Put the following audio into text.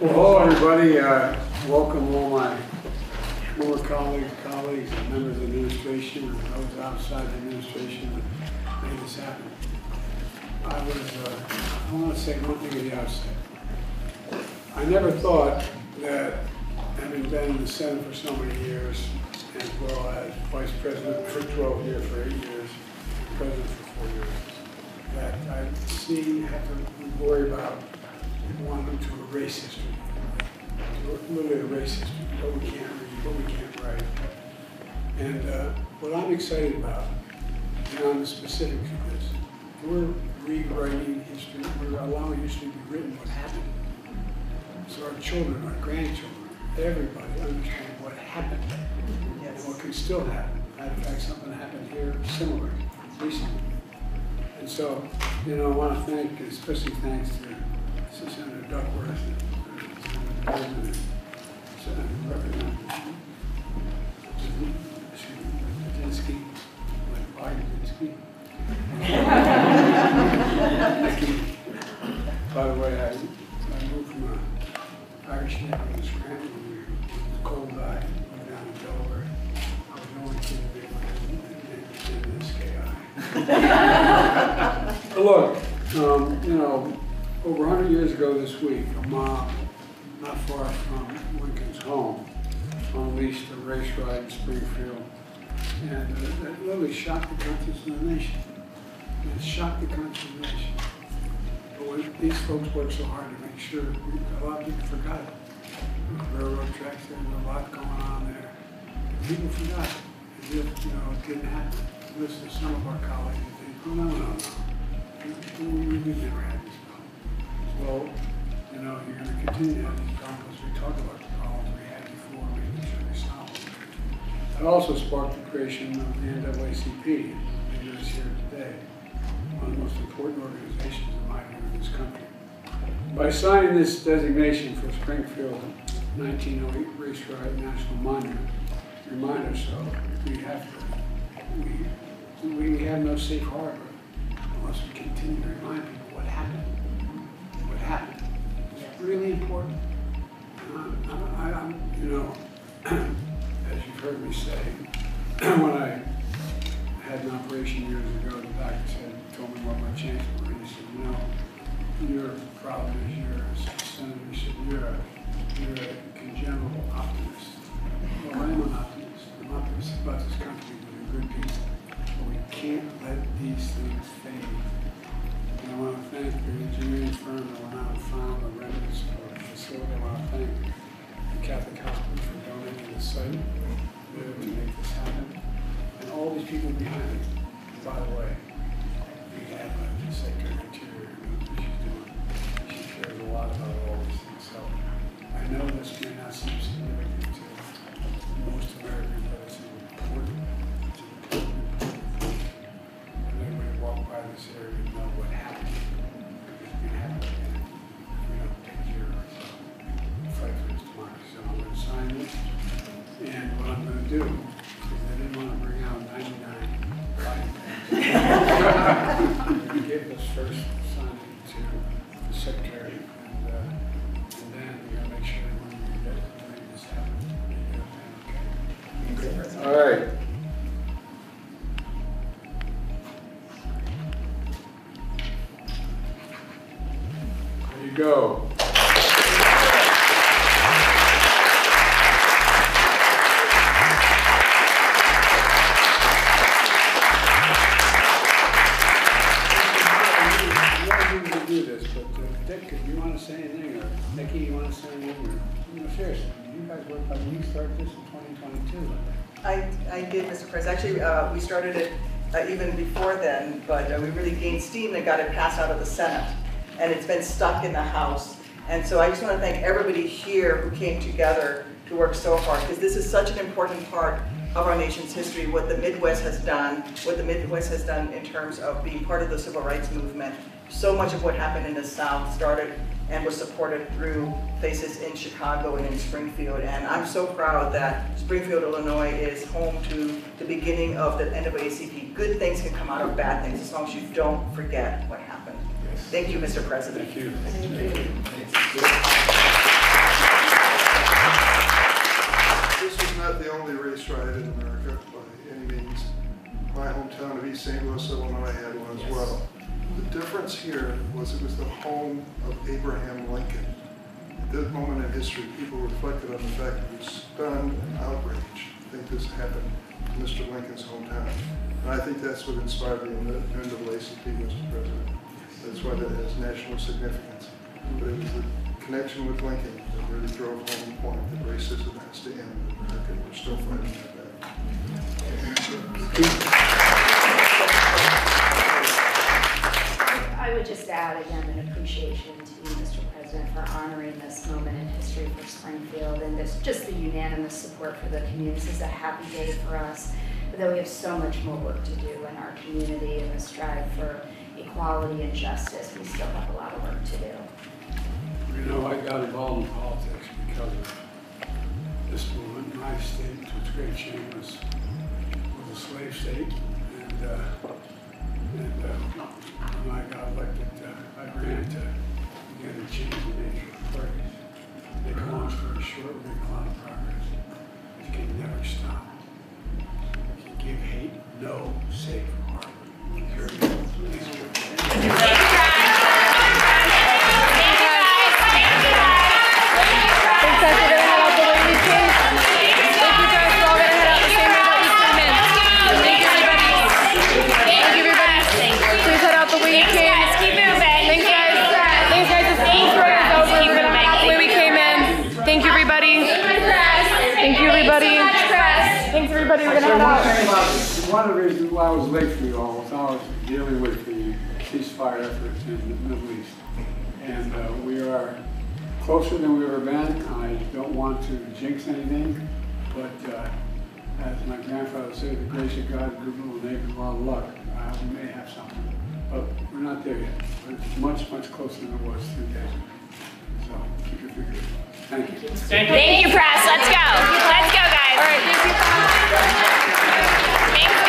Well, hello, everybody. Uh, Welcome all my former colleagues, colleagues, and members of the administration, and those outside the administration that made this happen. I was, uh, I want to say one thing at the outset. I never thought that, having been in the Senate for so many years, as well as vice president for 12 years, for eight years, president for four years, that I'd see, have to worry about wanting to erase history. To Literally erase history, what we can't read, what we can't write. And uh, what I'm excited about, beyond the specifics of this, we're rewriting history, we're allowing history to be written, what happened. So our children, our grandchildren, everybody understand what happened and what can still happen. Matter of fact, something happened here similar recently. And so, you know, I want to thank, especially thanks to Senator Duckworth and Senator Durbin By the way, I, I moved from a Irish neighborhood in Scranton, when we were cold went down to Delaware. I was the only kid to be able to do this guy. Look, um, you know, over 100 years ago this week, a mob not far from Lincoln's home unleashed a race riot in Springfield. And uh, that literally shocked the conscience of the nation. It shocked the conscience of the nation. But when these folks worked so hard to make sure, a lot of people forgot it. Railroad tracks, there was a lot going on there. People forgot it, as if, you know, it didn't happen. Listen to some of our colleagues, and think, oh, no, no, no. We, never had these problems. Well, you know, you're gonna continue to have problems, we talk about the problems we had before, making sure them. It also sparked the creation of the NAACP, that is here today, one of the most important organizations in my view in this country. By signing this designation for Springfield 1908 Race Riot National Monument, remind ourselves, we have to, we, we have no safe harbor unless we continue to remind people what happened. Really important. And I, I, you know, as you've heard me say, when I had an operation years ago, the doctor said, told me what my chances were. He said, you know, your problem is you're a senator. He said, you're a, you're people behind. By the way, we have uh, a Secretary of Interior she's doing. She cares a lot about all these things. So I know this may not seem significant to most Americans, but it's important. Important. And everybody walk by this area and know what happened. Take I'm gonna sign this. And what I'm gonna do to the secretary and, uh, and then we're gonna make sure when we get to make this happen. we do it, Okay. All right. There you go. Know, seriously, you guys worked on, you started this in 2022, I. I, did, Mr. President. Actually, uh, we started it uh, even before then, but uh, we really gained steam and got it passed out of the Senate. And it's been stuck in the House. And so I just want to thank everybody here who came together to work so hard, because this is such an important part of our nation's history, what the Midwest has done, what the Midwest has done in terms of being part of the civil rights movement. So much of what happened in the South started and was supported through places in Chicago and in Springfield. And I'm so proud that Springfield, Illinois is home to the beginning of the NAACP. Good things can come out of bad things as long as you don't forget what happened. Yes. Thank you, Mr. President. Thank you. Thank you. Thank you. This was not the only race riot in America by any means. My hometown of East St. Louis, Illinois had one as yes. well. The difference here was it was the home of Abraham Lincoln. At that moment in history, people reflected on the fact that it was stunned and outraged I think this happened in Mr. Lincoln's hometown. And I think that's what inspired the NAACP, Mr. President. That's why that has national significance. But it was the connection with Lincoln that really drove home the point that racism has to end in America. We're still fighting that battle. And this, just the unanimous support for the community. This is a happy day for us, but that we have so much more work to do in our community and the strive for equality and justice. We still have a lot of work to do. You know, I got involved in politics because of this movement. My state, which great shame, was, was a slave state. And, uh, and uh, when I got elected, uh, I ran to begin to change the everybody. We're gonna So head one out. about, one of the reasons why I was late for you all was I was dealing with the ceasefire efforts in the Middle East. And uh, we are closer than we've ever been. I don't want to jinx anything, but uh, as my grandfather said, the grace of God, good will enable a lot of luck. Uh, We may have something, but we're not there yet. But it's much, much closer than it was three days ago. So keep your fingers crossed. Thank you. Thank you, press. Let's go. Let's go, guys. All right. Amém.